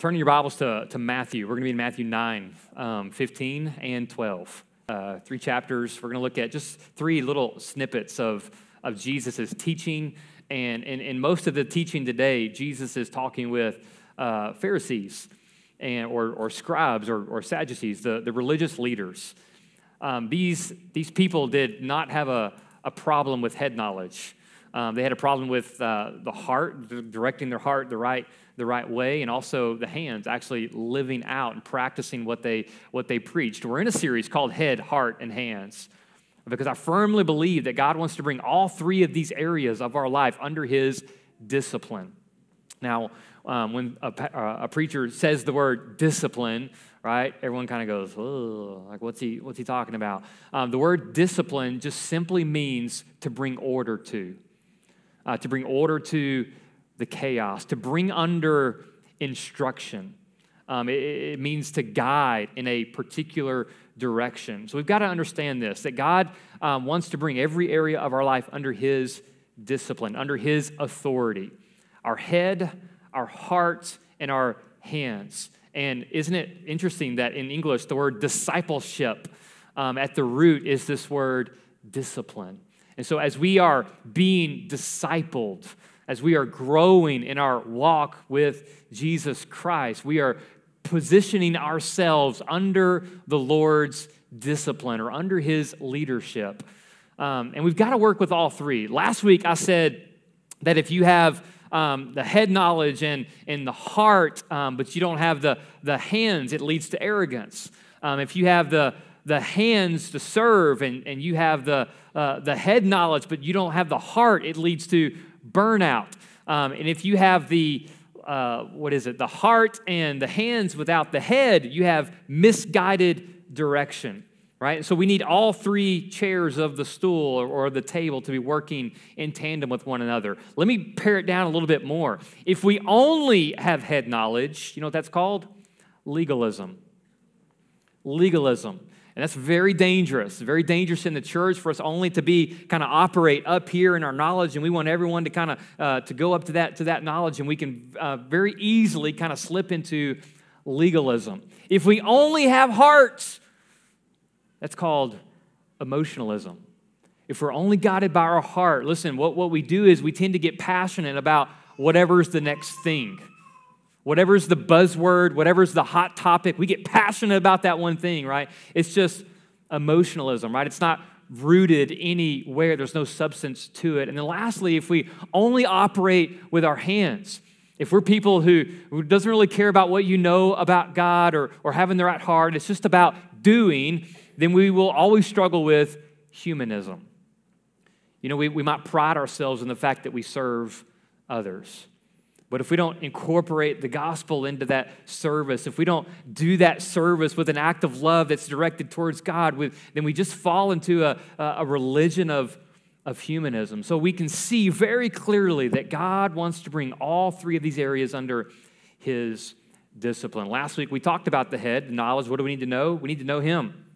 Turn your Bibles to, to Matthew. We're going to be in Matthew 9, um, 15, and 12. Uh, three chapters. We're going to look at just three little snippets of, of Jesus' teaching. And in most of the teaching today, Jesus is talking with uh, Pharisees and, or, or scribes or, or Sadducees, the, the religious leaders. Um, these, these people did not have a, a problem with head knowledge. Um, they had a problem with uh, the heart, directing their heart the right the right way, and also the hands actually living out and practicing what they, what they preached. We're in a series called Head, Heart, and Hands because I firmly believe that God wants to bring all three of these areas of our life under His discipline. Now, um, when a, a, preacher says the word discipline, right, everyone kind of goes, like what's he, what's he talking about? Um, the word discipline just simply means to bring order to, uh, to bring order to the chaos, to bring under instruction. Um, it, it, means to guide in a particular direction. So we've got to understand this that God um, wants to bring every area of our life under His discipline, under His authority our head, our heart, and our hands. And isn't it interesting that in English, the word discipleship um, at the root is this word discipline? And so as we are being discipled, as we are growing in our walk with Jesus Christ, we are positioning ourselves under the Lord's discipline or under his leadership. Um, and we've got to work with all three. Last week, I said that if you have um, the head knowledge and, and the heart, um, but you don't have the, the hands, it leads to arrogance. Um, if you have the, the hands to serve and, and you have the, uh, the head knowledge, but you don't have the heart, it leads to burnout. Um, and if you have the, uh, what is it, the heart and the hands without the head, you have misguided direction, right? So we need all three chairs of the stool or, or the table to be working in tandem with one another. Let me pare it down a little bit more. If we only have head knowledge, you know what that's called? Legalism. Legalism. And that's very dangerous, very dangerous in the church for us only to be kind of operate up here in our knowledge, and we want everyone to kind of uh, to go up to that to that knowledge, and we can uh, very easily kind of slip into legalism. If we only have hearts, that's called emotionalism. If we're only guided by our heart, listen, what, what we do is we tend to get passionate about whatever's the next thing. Whatever's the buzzword, whatever's the hot topic, we get passionate about that one thing, right? It's just emotionalism, right? It's not rooted anywhere, there's no substance to it. And then lastly, if we only operate with our hands, if we're people who, who doesn't really care about what you know about God or, or having the right heart, it's just about doing, then we will always struggle with humanism. You know, we, we might pride ourselves in the fact that we serve others. But if we don't incorporate the gospel into that service, if we don't do that service with an act of love that's directed towards God, with, then we just fall into a, a religion of, of humanism. So we can see very clearly that God wants to bring all three of these areas under his discipline. Last week we talked about the head, knowledge. What do we need to know? We need to know him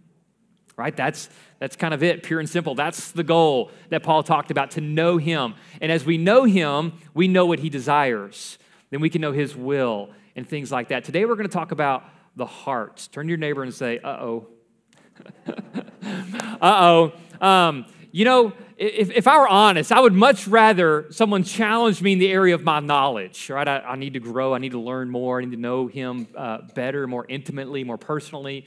right? That's, that's kind of it, pure and simple. That's the goal that Paul talked about to know him. And as we know him, we know what he desires. Then we can know his will and things like that. Today we're going to talk about the heart. Turn to your neighbor and say, uh oh. uh oh. Um, you know, if, if I were honest, I would much rather someone challenge me in the area of my knowledge, right? I, I need to grow, I need to learn more, I need to know him uh, better, more intimately, more personally.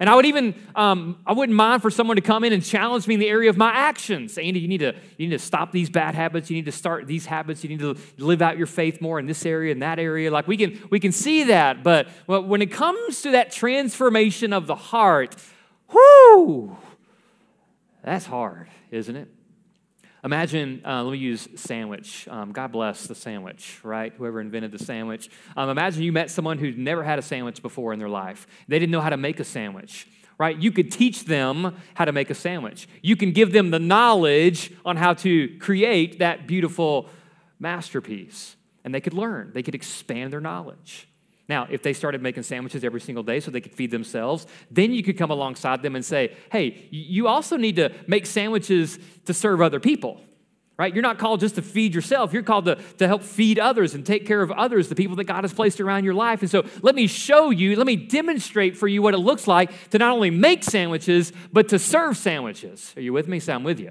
And I would even, um, I wouldn't mind for someone to come in and challenge me in the area of my actions. Andy, you need to, you need to stop these bad habits. You need to start these habits. You need to live out your faith more in this area and that area. Like we can, we can see that, but when it comes to that transformation of the heart, whoo, that's hard, isn't it? Imagine, uh, let me use sandwich. Um, God bless the sandwich, right? Whoever invented the sandwich. Um, imagine you met someone who'd never had a sandwich before in their life. They didn't know how to make a sandwich, right? You could teach them how to make a sandwich. You can give them the knowledge on how to create that beautiful masterpiece, and they could learn, they could expand their knowledge. Now, if they started making sandwiches every single day so they could feed themselves, then you could come alongside them and say, hey, you also need to make sandwiches to serve other people. right? You're not called just to feed yourself. You're called to, to help feed others and take care of others, the people that God has placed around your life. And so let me show you, let me demonstrate for you what it looks like to not only make sandwiches, but to serve sandwiches. Are you with me? Say, I'm with you.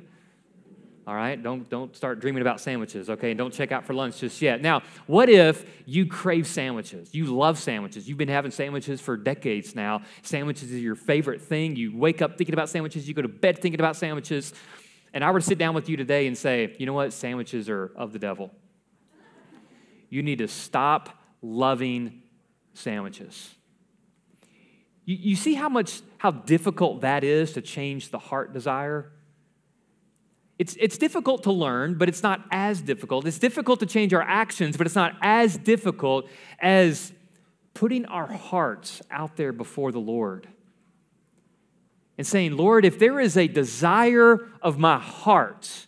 All right, don't, don't start dreaming about sandwiches, okay? And don't check out for lunch just yet. Now, what if you crave sandwiches? You love sandwiches. You've been having sandwiches for decades now. Sandwiches is your favorite thing. You wake up thinking about sandwiches, you go to bed thinking about sandwiches and I were to sit down with you today and say, you know what, sandwiches are of the devil. You need to stop loving sandwiches. You, you see how much, how difficult that is to change the heart desire? It's, it's difficult to learn, but it's not as difficult. It's difficult to change our actions, but it's not as difficult as putting our hearts out there before the Lord and saying, Lord, if there is a desire of my heart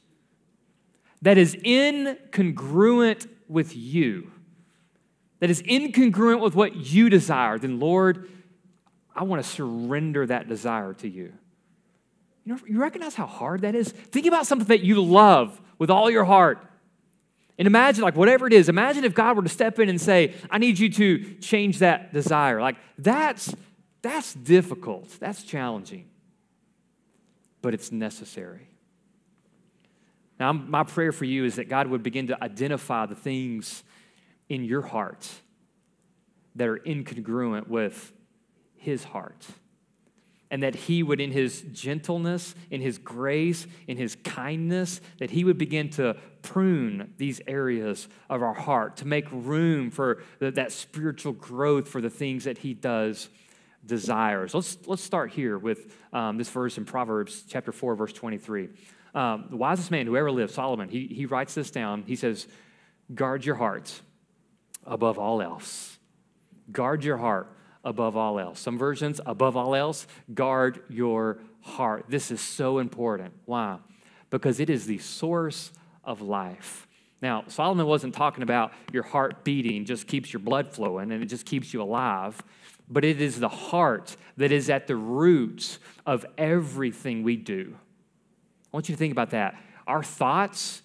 that is incongruent with you, that is incongruent with what you desire, then Lord, I want to surrender that desire to you. You know, you recognize how hard that is? Think about something that you love with all your heart. And imagine, like, whatever it is, imagine if God were to step in and say, I need you to change that desire. Like, that's, that's difficult. That's challenging but it's necessary. Now, my prayer for you is that God would begin to identify the things in your heart that are incongruent with His heart. And that He would, in His gentleness, in His grace, in His kindness, that He would begin to prune these areas of our heart to make room for that spiritual growth for the things that He does desires. Let's, let's start here with um, this verse in Proverbs chapter 4, verse 23. Um, the wisest man who ever lived, Solomon, he, he writes this down. He says, Guard your heart above all else. Guard your heart above all else. Some versions, above all else, guard your heart. This is so important. Why? Because it is the source of life. Now, Solomon wasn't talking about your heart beating just keeps your blood flowing and it just keeps you alive but it is the heart that is at the roots of everything we do. I want you to think about that. Our thoughts,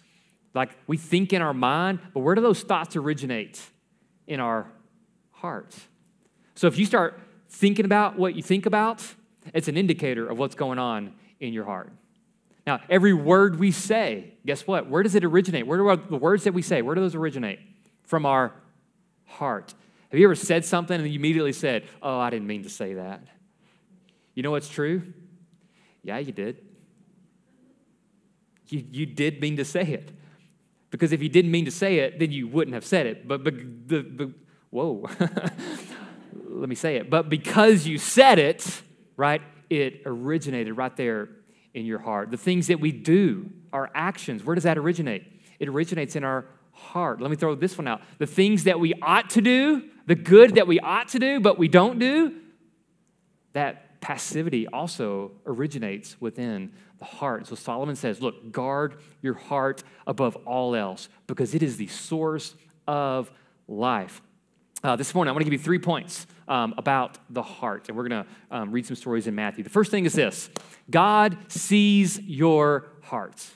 like we think in our mind, but where do those thoughts originate? In our heart. So if you start thinking about what you think about, it's an indicator of what's going on in your heart. Now, every word we say, guess what? Where does it originate? Where do the words that we say, where do those originate? From our heart. Have you ever said something and you immediately said, Oh, I didn't mean to say that? You know what's true? Yeah, you did. You, you did mean to say it. Because if you didn't mean to say it, then you wouldn't have said it. But, but the, the whoa, let me say it. But because you said it, right, it originated right there in your heart. The things that we do, our actions, where does that originate? It originates in our heart. Let me throw this one out. The things that we ought to do, the good that we ought to do, but we don't do, that passivity also originates within the heart. So Solomon says, Look, guard your heart above all else because it is the source of life. Uh, this morning, I want to give you three points um, about the heart, and we're going to um, read some stories in Matthew. The first thing is this God sees your heart.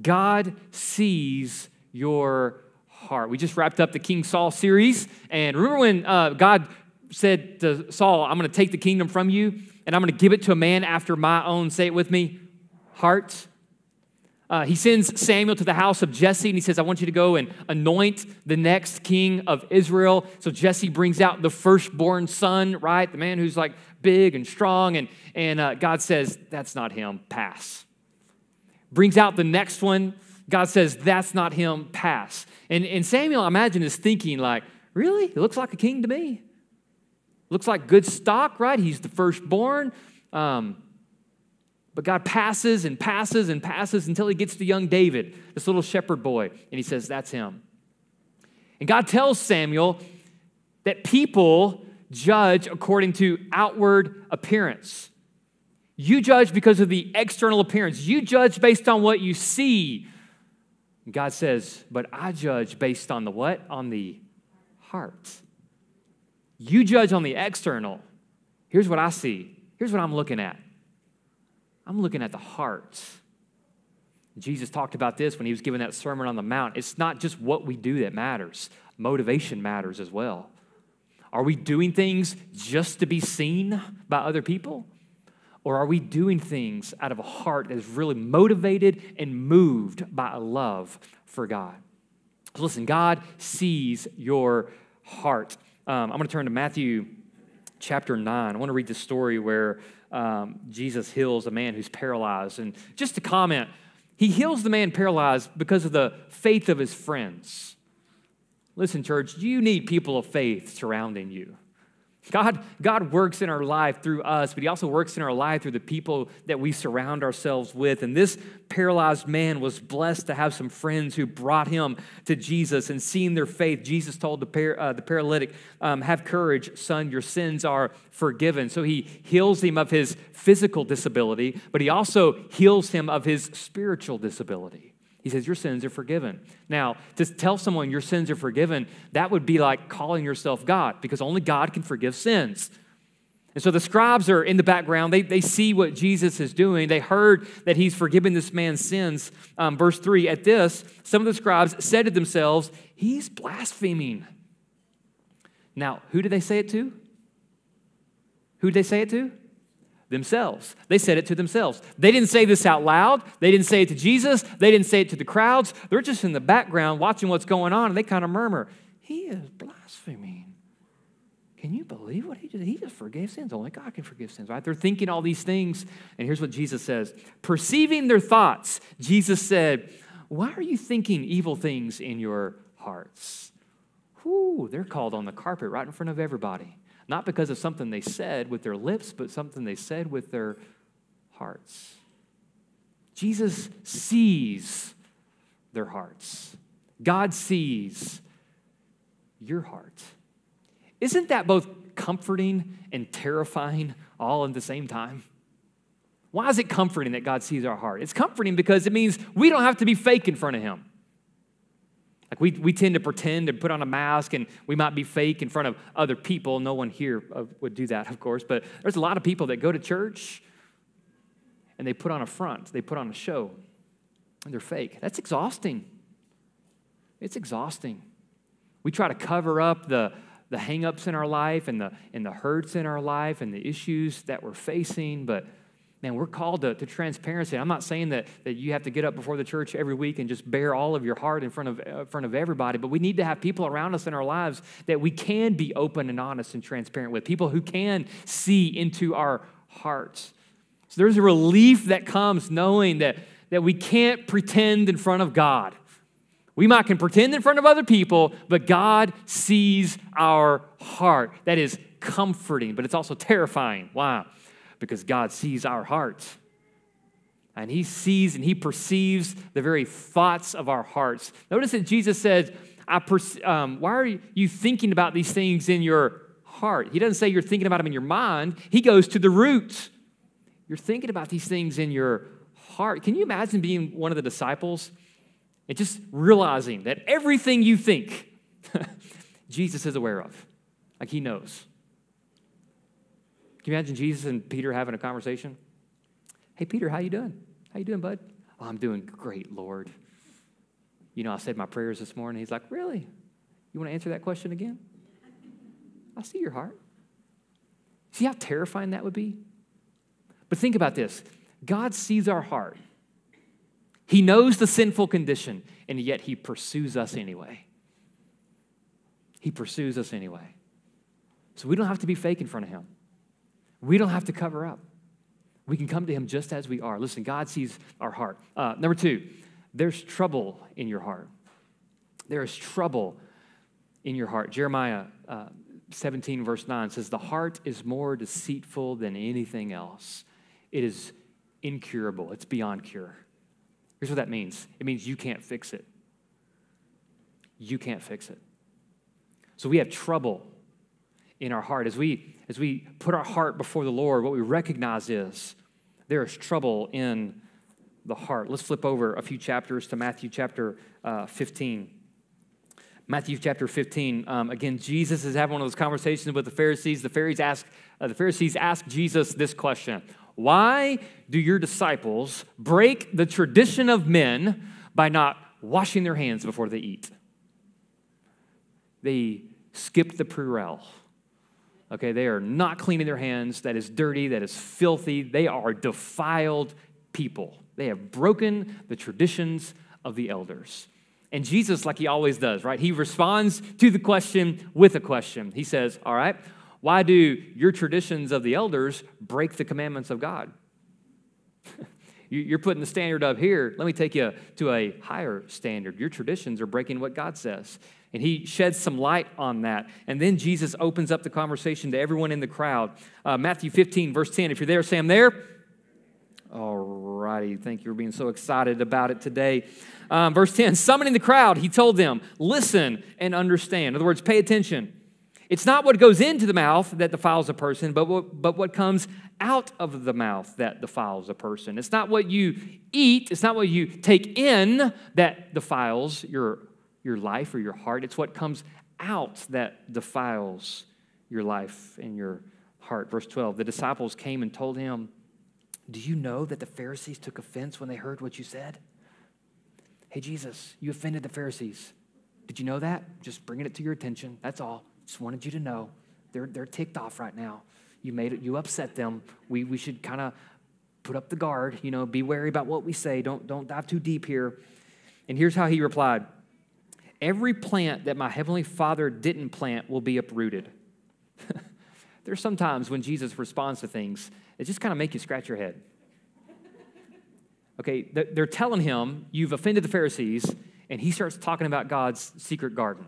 God sees your heart. We just wrapped up the King Saul series, and remember when uh, God said to Saul, I'm going to take the kingdom from you, and I'm going to give it to a man after my own, say it with me, heart. Uh, he sends Samuel to the house of Jesse and he says, I want you to go and anoint the next king of Israel. So Jesse brings out the firstborn son, right? The man who's like big and strong. And, and uh, God says, That's not him, pass. Brings out the next one, God says, That's not him, pass. And, and Samuel, I imagine, is thinking, like, Really? He looks like a king to me. Looks like good stock, right? He's the firstborn. Um, but God passes and passes and passes until he gets to young David, this little shepherd boy, and he says, That's him. And God tells Samuel that people judge according to outward appearance. You judge because of the external appearance. You judge based on what you see, God says, But I judge based on the what? On the heart. You judge on the external. Here's what I see. Here's what I'm looking at I'm looking at the heart. Jesus talked about this when he was giving that Sermon on the Mount. It's not just what we do that matters, motivation matters as well. Are we doing things just to be seen by other people? Or are we doing things out of a heart that is really motivated and moved by a love for God? Listen, God sees your heart. Um, I'm going to turn to Matthew chapter 9. I want to read the story where um, Jesus heals a man who's paralyzed. And just to comment, he heals the man paralyzed because of the faith of his friends. Listen, church, you need people of faith surrounding you. God, God works in our life through us, but He also works in our life through the people that we surround ourselves with. And this paralyzed man was blessed to have some friends who brought him to Jesus and seeing their faith. Jesus told the, par- uh, the paralytic, um, Have courage, son, your sins are forgiven. So He heals him of his physical disability, but He also heals him of his spiritual disability. He says, Your sins are forgiven. Now, to tell someone your sins are forgiven, that would be like calling yourself God because only God can forgive sins. And so the scribes are in the background. They, they see what Jesus is doing. They heard that he's forgiven this man's sins. Um, verse 3 At this, some of the scribes said to themselves, He's blaspheming. Now, who did they say it to? Who did they say it to? Themselves. They said it to themselves. They didn't say this out loud. They didn't say it to Jesus. They didn't say it to the crowds. They're just in the background watching what's going on and they kind of murmur, He is blaspheming. Can you believe what he did? He just forgave sins. Only God can forgive sins, right? They're thinking all these things. And here's what Jesus says Perceiving their thoughts, Jesus said, Why are you thinking evil things in your hearts? Whoo, they're called on the carpet right in front of everybody. Not because of something they said with their lips, but something they said with their hearts. Jesus sees their hearts. God sees your heart. Isn't that both comforting and terrifying all at the same time? Why is it comforting that God sees our heart? It's comforting because it means we don't have to be fake in front of Him. Like we, we tend to pretend and put on a mask and we might be fake in front of other people. No one here uh, would do that, of course, but there's a lot of people that go to church and they put on a front, they put on a show, and they're fake. That's exhausting. It's exhausting. We try to cover up the, the hangups in our life and the, and the hurts in our life and the issues that we're facing, but Man, we're called to, to, transparency. I'm not saying that, that you have to get up before the church every week and just bear all of your heart in front of, uh, front of everybody, but we need to have people around us in our lives that we can be open and honest and transparent with, people who can see into our hearts. So there's a relief that comes knowing that, that we can't pretend in front of God. We might can pretend in front of other people, but God sees our heart. That is comforting, but it's also terrifying. Why? Because God sees our hearts. And he sees and he perceives the very thoughts of our hearts. Notice that Jesus says, um, Why are you thinking about these things in your heart? He doesn't say you're thinking about them in your mind, he goes to the root. You're thinking about these things in your heart. Can you imagine being one of the disciples and just realizing that everything you think, Jesus is aware of? Like he knows. Can you imagine Jesus and Peter having a conversation? Hey, Peter, how you doing? How you doing, bud? Oh, I'm doing great, Lord. You know, I said my prayers this morning. He's like, really? You want to answer that question again? I see your heart. See how terrifying that would be? But think about this God sees our heart. He knows the sinful condition, and yet He pursues us anyway. He pursues us anyway. So we don't have to be fake in front of Him. We don't have to cover up. We can come to Him just as we are. Listen, God sees our heart. Uh, number two, there's trouble in your heart. There is trouble in your heart. Jeremiah uh, 17, verse 9 says, The heart is more deceitful than anything else. It is incurable, it's beyond cure. Here's what that means it means you can't fix it. You can't fix it. So we have trouble in our heart. As we, as we put our heart before the Lord, what we recognize is there is trouble in the heart. Let's flip over a few chapters to Matthew chapter uh, 15. Matthew chapter 15. Um, again, Jesus is having one of those conversations with the Pharisees. The Pharisees ask, uh, the Pharisees ask Jesus this question Why do your disciples break the tradition of men by not washing their hands before they eat? They skip the Purell. Okay, they are not cleaning their hands. That is dirty, that is filthy. They are defiled people. They have broken the traditions of the elders. And Jesus, like he always does, right? He responds to the question with a question. He says, All right, why do your traditions of the elders break the commandments of God? You're putting the standard up here. Let me take you to a higher standard. Your traditions are breaking what God says. And he sheds some light on that. And then Jesus opens up the conversation to everyone in the crowd. Uh, Matthew 15, verse 10. If you're there, Sam, there. All righty. Thank you for being so excited about it today. Um, verse 10 Summoning the crowd, he told them, Listen and understand. In other words, pay attention. It's not what goes into the mouth that defiles a person, but what, but what comes out of the mouth that defiles a person. It's not what you eat, it's not what you take in that defiles your, your life or your heart. It's what comes out that defiles your life and your heart. Verse 12 The disciples came and told him, Do you know that the Pharisees took offense when they heard what you said? Hey, Jesus, you offended the Pharisees. Did you know that? Just bringing it to your attention. That's all. Just wanted you to know. They're, they're ticked off right now. You made it, you upset them. We, we should kind of put up the guard, you know, be wary about what we say. Don't, don't dive too deep here. And here's how he replied Every plant that my heavenly Father didn't plant will be uprooted. There's sometimes when Jesus responds to things, it just kind of make you scratch your head. Okay, they're telling him, You've offended the Pharisees, and he starts talking about God's secret garden.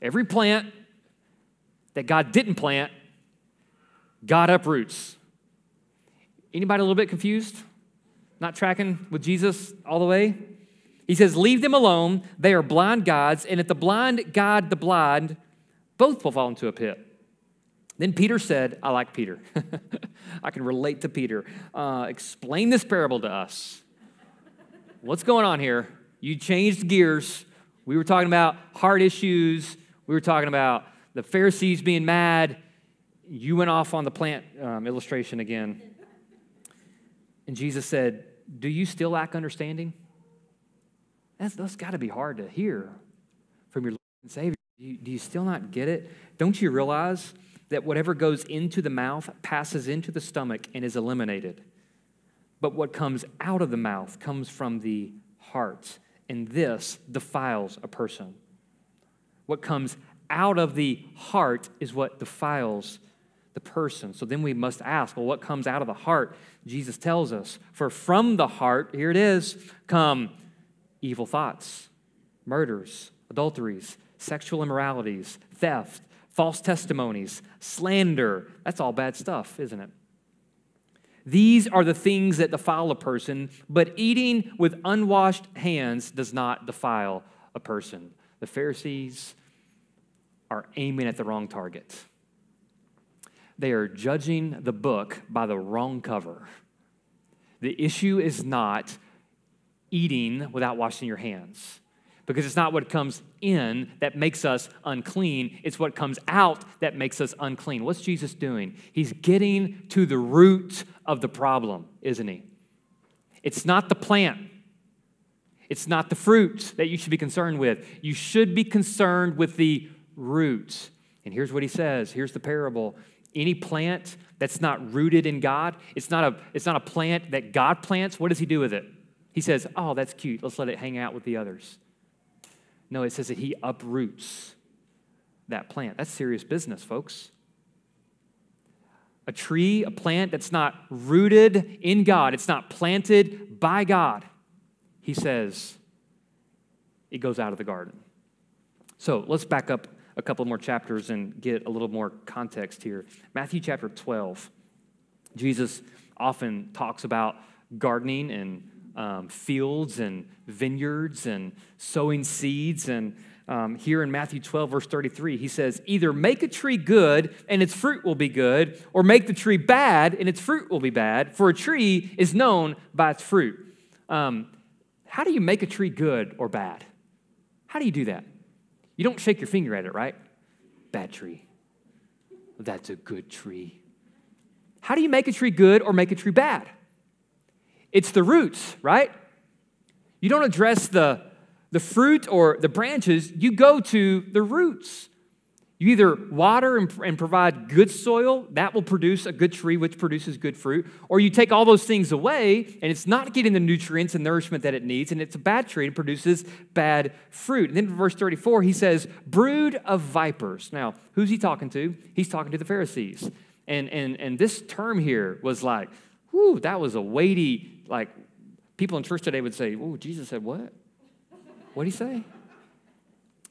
Every plant that God didn't plant, God uproots. Anybody a little bit confused? Not tracking with Jesus all the way? He says, Leave them alone. They are blind gods, and if the blind guide the blind, both will fall into a pit. Then Peter said, I like Peter. I can relate to Peter. Uh, explain this parable to us. What's going on here? You changed gears. We were talking about heart issues. We were talking about the Pharisees being mad. You went off on the plant um, illustration again. And Jesus said, Do you still lack understanding? That's, that's got to be hard to hear from your Lord and Savior. Do you, do you still not get it? Don't you realize that whatever goes into the mouth passes into the stomach and is eliminated. But what comes out of the mouth comes from the heart, and this defiles a person. What comes out of the heart is what defiles the person. So then we must ask, well, what comes out of the heart? Jesus tells us, for from the heart, here it is, come evil thoughts, murders, adulteries, sexual immoralities, theft false testimonies, slander. That's all bad stuff, isn't it? These are the things that defile a person, but eating with unwashed hands does not defile a person. The Pharisees are aiming at the wrong target. They are judging the book by the wrong cover. The issue is not eating without washing your hands because it's not what comes in that makes us unclean, it's what comes out that makes us unclean. What's Jesus doing? He's getting to the root of the problem, isn't he? It's not the plant. It's not the fruit that you should be concerned with. You should be concerned with the root. And here's what he says. Here's the parable. Any plant that's not rooted in God, it's not a, it's not a plant that God plants. What does he do with it? He says, Oh, that's cute. Let's let it hang out with the others. No, it says that he uproots that plant. That's serious business, folks. A tree, a plant that's not rooted in God, it's not planted by God, he says it goes out of the garden. So let's back up a couple more chapters and get a little more context here. Matthew chapter 12, Jesus often talks about gardening and um, fields and vineyards and sowing seeds. And um, here in Matthew 12, verse 33, he says, Either make a tree good and its fruit will be good, or make the tree bad and its fruit will be bad, for a tree is known by its fruit. Um, how do you make a tree good or bad? How do you do that? You don't shake your finger at it, right? Bad tree. That's a good tree. how do you make a tree good or make a tree bad? It's the roots, right? You don't address the, the fruit or the branches, you go to the roots. You either water and, and, provide good soil, that will produce a good tree, which produces good fruit, or you take all those things away and it's not getting the nutrients and nourishment that it needs, and it's a bad tree and produces bad fruit. And then in verse 34, he says, brood of vipers. Now, who's he talking to? He's talking to the Pharisees. And, and, and this term here was like, whew, that was a weighty, like, people in church today would say, oh, Jesus said what? What did he say?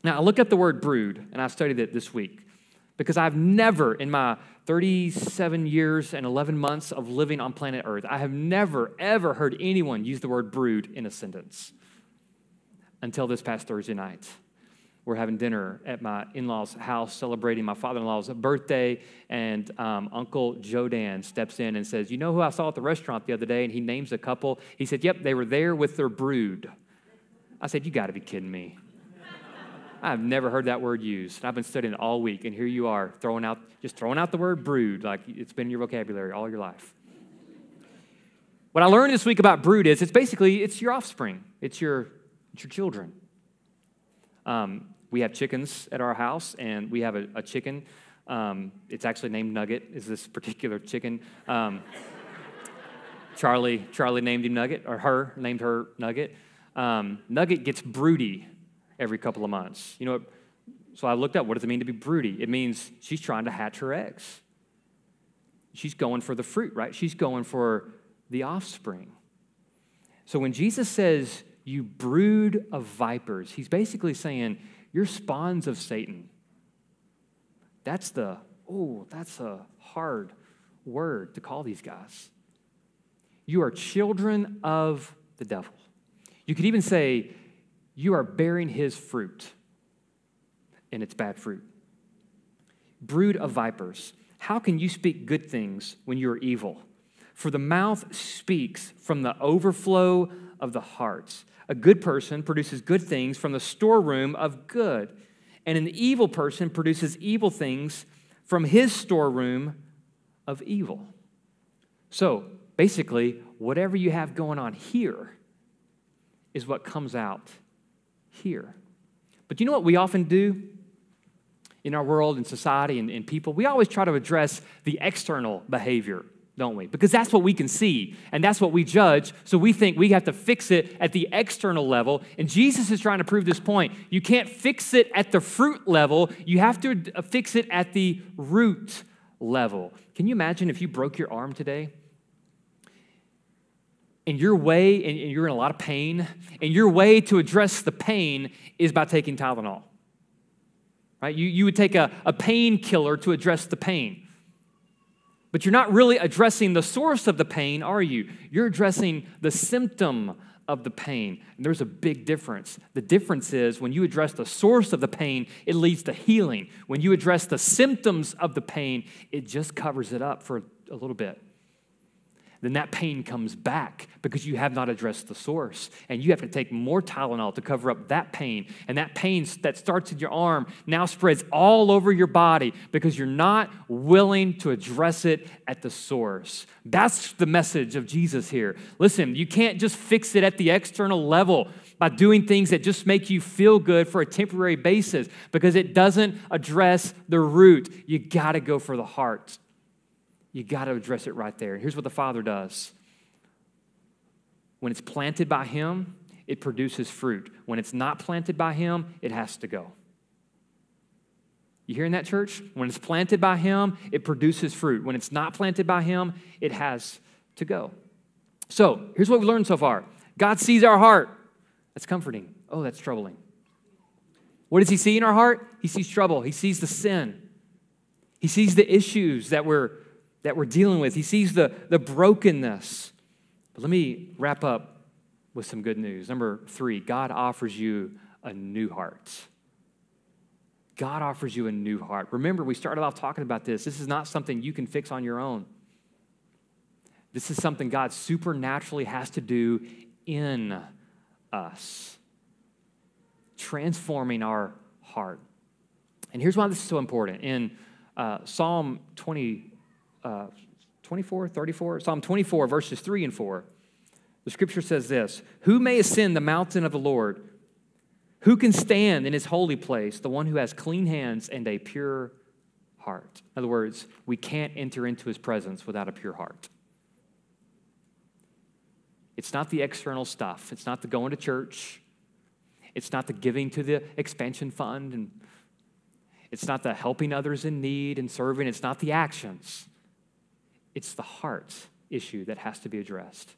Now, I look up the word brood, and I studied it this week because I've never, in my 37 years and 11 months of living on planet Earth, I have never, ever heard anyone use the word brood in a sentence until this past Thursday night. We're having dinner at my in law's house celebrating my father in law's birthday, and um, Uncle Joe Dan steps in and says, You know who I saw at the restaurant the other day? And he names a couple. He said, Yep, they were there with their brood. I said, You got to be kidding me. I've never heard that word used. I've been studying it all week, and here you are throwing out, just throwing out the word brood like it's been in your vocabulary all your life. What I learned this week about brood is it's basically it's your offspring, it's your, it's your children. Um, we have chickens at our house, and we have a, a chicken. Um, it's actually named Nugget. Is this particular chicken? Um, Charlie, Charlie named him Nugget, or her named her Nugget. Um, Nugget gets broody every couple of months. You know, what, so I looked up what does it mean to be broody? It means she's trying to hatch her eggs. She's going for the fruit, right? She's going for the offspring. So when Jesus says, you brood of vipers, he's basically saying, you're spawns of Satan. That's the, oh, that's a hard word to call these guys. You are children of the devil. You could even say, you are bearing his fruit, and it's bad fruit. Brood of vipers, how can you speak good things when you are evil? For the mouth speaks from the overflow of the hearts. A good person produces good things from the storeroom of good, and an evil person produces evil things from his storeroom of evil. So basically, whatever you have going on here is what comes out here. But you know what we often do in our world and society and, and people? We always try to address the external behavior don't we? Because that's what we can see and that's what we judge. So we think we have to fix it at the external level. And Jesus is trying to prove this point. You can't fix it at the fruit level, you have to uh, fix it at the root level. Can you imagine if you broke your arm today? and your way, and you're in a lot of pain, and your way to address the pain is by taking Tylenol. Right? You, you would take a, a painkiller to address the pain. But you're not really addressing the source of the pain, are you? You're addressing the symptom of the pain. And there's a big difference. The difference is when you address the source of the pain, it leads to healing. When you address the symptoms of the pain, it just covers it up for a little bit then that pain comes back because you have not addressed the source. And you have to take more Tylenol to cover up that pain. And that pain that starts in your arm now spreads all over your body because you're not willing to address it at the source. That's the message of Jesus here. Listen, you can't just fix it at the external level by doing things that just make you feel good for a temporary basis because it doesn't address the root. You got to go for the heart you got to address it right there. Here's what the Father does when it's planted by Him, it produces fruit. When it's not planted by Him, it has to go. You hearing that, church? When it's planted by Him, it produces fruit. When it's not planted by Him, it has to go. So here's what we've learned so far God sees our heart. That's comforting. Oh, that's troubling. What does He see in our heart? He sees trouble, He sees the sin, He sees the issues that we're that we're dealing with. He sees the, the brokenness. But let me wrap up with some good news. Number three, God offers you a new heart. God offers you a new heart. Remember, we started off talking about this. This is not something you can fix on your own. This is something God supernaturally has to do in us, transforming our heart. And here's why this is so important. In uh, Psalm 20, uh, 24, 34, Psalm 24, verses 3 and 4. The scripture says this Who may ascend the mountain of the Lord? Who can stand in his holy place? The one who has clean hands and a pure heart. In other words, we can't enter into his presence without a pure heart. It's not the external stuff, it's not the going to church, it's not the giving to the expansion fund, and it's not the helping others in need and serving, it's not the actions. It's the heart issue that has to be addressed.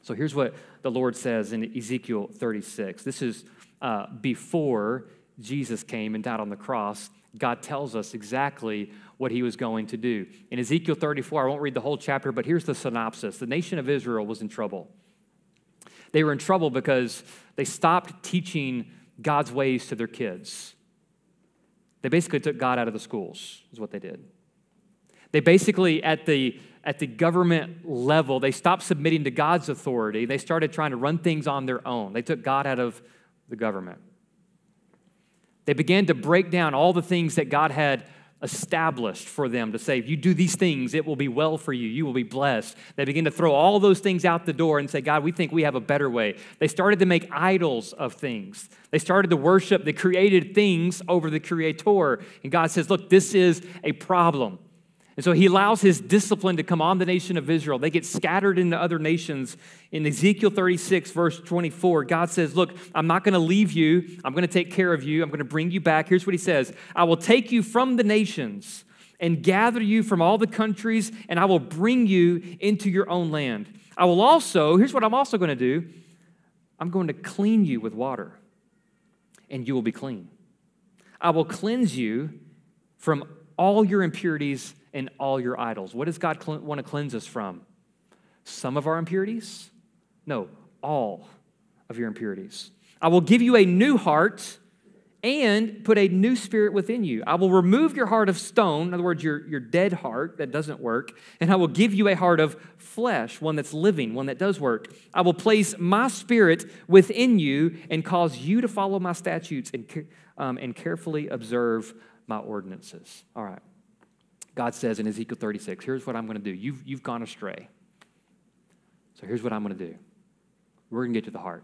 So here's what the Lord says in Ezekiel 36. This is uh, before Jesus came and died on the cross. God tells us exactly what he was going to do. In Ezekiel 34, I won't read the whole chapter, but here's the synopsis The nation of Israel was in trouble. They were in trouble because they stopped teaching God's ways to their kids. They basically took God out of the schools, is what they did. They basically, at the, at the government level, they stopped submitting to God's authority. They started trying to run things on their own. They took God out of the government. They began to break down all the things that God had established for them to say, if you do these things, it will be well for you. You will be blessed. They begin to throw all those things out the door and say, God, we think we have a better way. They started to make idols of things. They started to worship the created things over the creator. And God says, look, this is a problem. And so he allows his discipline to come on the nation of Israel. They get scattered into other nations. In Ezekiel 36, verse 24, God says, Look, I'm not going to leave you. I'm going to take care of you. I'm going to bring you back. Here's what he says I will take you from the nations and gather you from all the countries, and I will bring you into your own land. I will also, here's what I'm also going to do I'm going to clean you with water, and you will be clean. I will cleanse you from all your impurities and all your idols. What does God cl- want to cleanse us from? Some of our impurities? No, all of your impurities. I will give you a new heart and put a new spirit within you. I will remove your heart of stone, in other words, your, your dead heart that doesn't work, and I will give you a heart of flesh, one that's living, one that does work. I will place my spirit within you and cause you to follow my statutes and, um, and carefully observe my ordinances. All right. God says in Ezekiel 36, here's what I'm going to do. You've, you've gone astray. So here's what I'm going to do. We're going to get to the heart.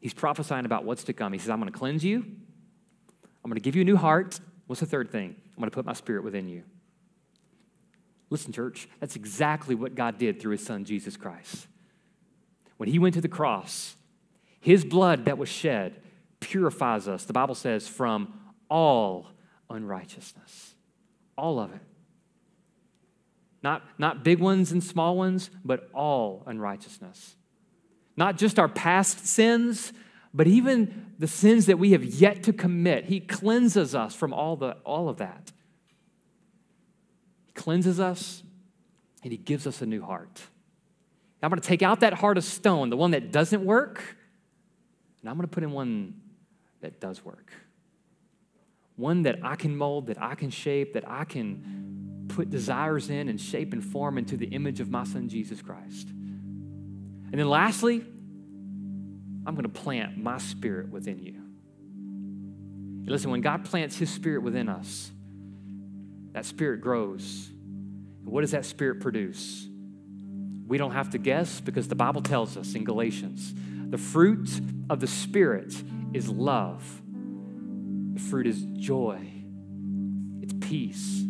He's prophesying about what's to come. He says, I'm going to cleanse you. I'm going to give you a new heart. What's the third thing? I'm going to put my spirit within you. Listen, church, that's exactly what God did through his son, Jesus Christ. When he went to the cross, his blood that was shed purifies us, the Bible says, from all unrighteousness. All of it. Not, not big ones and small ones, but all unrighteousness. Not just our past sins, but even the sins that we have yet to commit. He cleanses us from all, the, all of that. He cleanses us and He gives us a new heart. Now I'm going to take out that heart of stone, the one that doesn't work, and I'm going to put in one that does work one that I can mold, that I can shape, that I can put desires in and shape and form into the image of my son, Jesus Christ. And then lastly, I'm going to plant my spirit within you. And listen, when God plants his spirit within us, that spirit grows. And what does that spirit produce? We don't have to guess because the Bible tells us in Galatians the fruit of the Spirit is love fruit is joy, it's peace,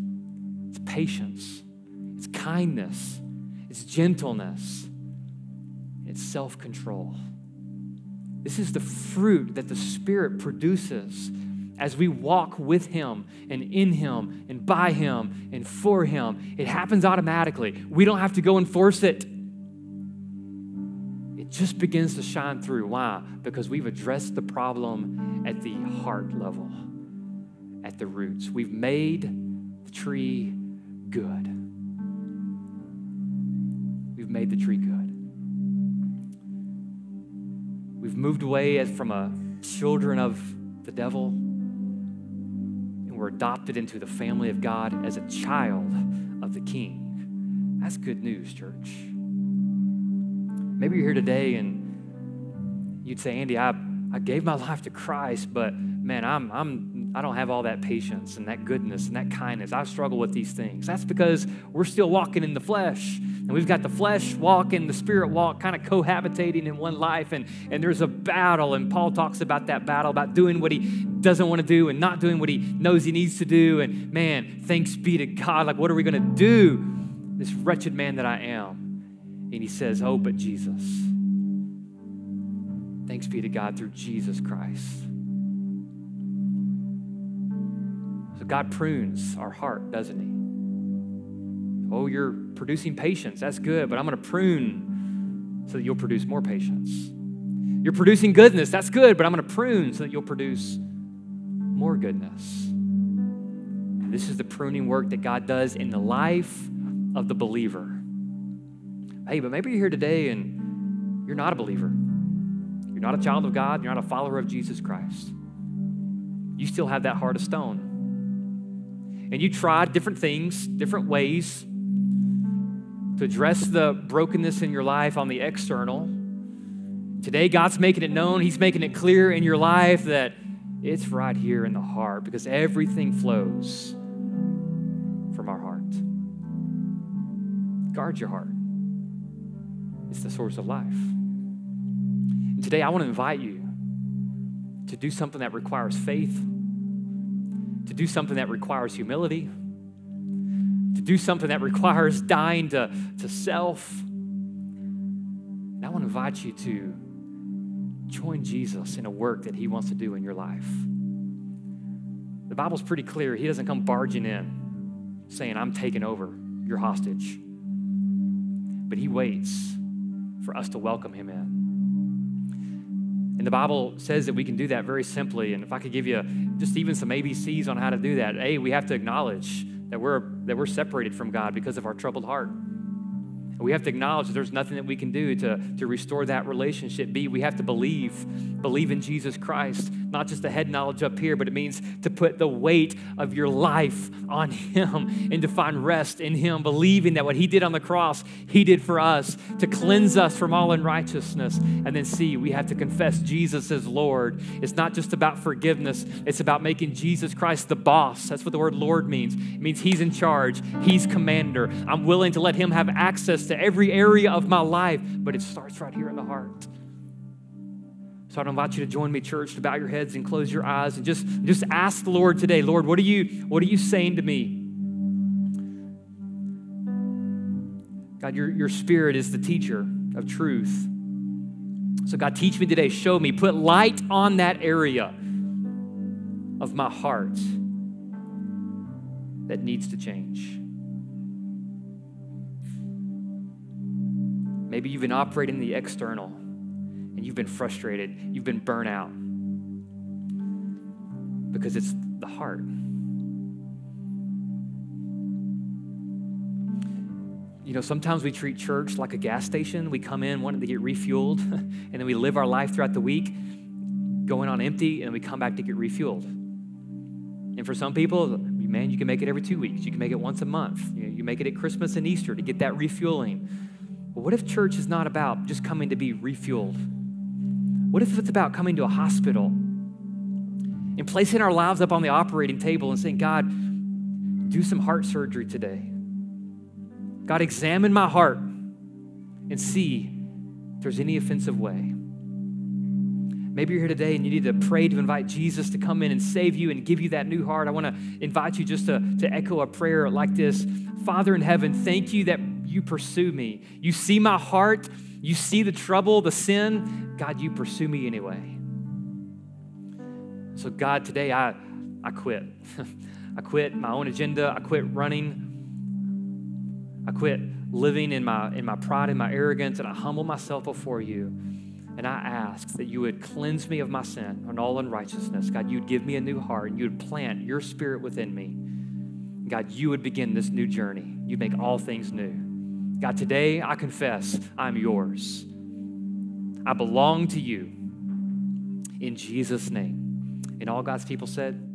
it's patience, it's kindness, it's gentleness, it's self control. This is the fruit that the Spirit produces as we walk with Him and in Him and by Him and for Him. It happens automatically. We don't have to go and force it. It just begins to shine through. Why? Because we've addressed the problem at the heart level, at the roots. We've made the tree good. We've made the tree good. We've moved away from a children of the devil and we're adopted into the family of God as a child of the king. That's good news, church. Maybe you're here today and you'd say, Andy, I I gave my life to Christ, but man, I'm, I'm, I don't have all that patience and that goodness and that kindness. I struggle with these things. That's because we're still walking in the flesh. And we've got the flesh walk and the spirit walk kind of cohabitating in one life. And, and there's a battle. And Paul talks about that battle, about doing what he doesn't want to do and not doing what he knows he needs to do. And man, thanks be to God. Like, what are we going to do? This wretched man that I am. And he says, Oh, but Jesus. Thanks be to God through Jesus Christ. So God prunes our heart, doesn't He? Oh, you're producing patience. That's good, but I'm going to prune so that you'll produce more patience. You're producing goodness. That's good, but I'm going to prune so that you'll produce more goodness. And this is the pruning work that God does in the life of the believer. Hey, but maybe you're here today and you're not a believer. You're not a child of God, you're not a follower of Jesus Christ. You still have that heart of stone. And you tried different things, different ways to address the brokenness in your life on the external. Today, God's making it known, He's making it clear in your life that it's right here in the heart because everything flows from our heart. Guard your heart, it's the source of life. And today, I want to invite you to do something that requires faith, to do something that requires humility, to do something that requires dying to, to self. And I want to invite you to join Jesus in a work that he wants to do in your life. The Bible's pretty clear. He doesn't come barging in saying, I'm taking over, you're hostage. But he waits for us to welcome him in. And the Bible says that we can do that very simply. And if I could give you just even some ABCs on how to do that, A, we have to acknowledge that we're, that we're separated from God because of our troubled heart. We have to acknowledge that there's nothing that we can do to, to restore that relationship. B, we have to believe, believe in Jesus Christ, not just the head knowledge up here, but it means to put the weight of your life on Him and to find rest in Him, believing that what He did on the cross, He did for us to cleanse us from all unrighteousness. And then C, we have to confess Jesus as Lord. It's not just about forgiveness, it's about making Jesus Christ the boss. That's what the word Lord means. It means He's in charge, He's commander. I'm willing to let Him have access to every area of my life, but it starts right here in the heart. So I'd invite you to join me, church, to bow your heads and close your eyes and just, just ask the Lord today, Lord, what are you, what are you saying to me? God, your, your spirit is the teacher of truth. So, God, teach me today, show me, put light on that area of my heart that needs to change. Maybe you've been operating the external and you've been frustrated, you've been burnt out because it's the heart. You know, sometimes we treat church like a gas station. We come in wanting to get refueled, and then we live our life throughout the week going on empty, and we come back to get refueled. And for some people, man, you can make it every two weeks. You can make it once a month. You, know, you make it at Christmas and Easter to get that refueling. But what if church is not about just coming to be refueled? What if it's about coming to a hospital and placing our lives up on the operating table and saying, God, do some heart surgery today? God, examine my heart and see if there's any offensive way. Maybe you're here today and you need to pray to invite Jesus to come in and save you and give you that new heart. I want to invite you just to, to echo a prayer like this Father in heaven, thank you that you pursue me. You see my heart, you see the trouble, the sin. God, you pursue me anyway. So, God, today I, I quit. I quit my own agenda. I quit running. I quit living in my, in my pride and my arrogance, and I humble myself before you. And I ask that you would cleanse me of my sin and all unrighteousness. God, you'd give me a new heart. And You would plant your spirit within me. God, you would begin this new journey. You'd make all things new. God, today I confess I'm yours. I belong to you. In Jesus' name. And all God's people said,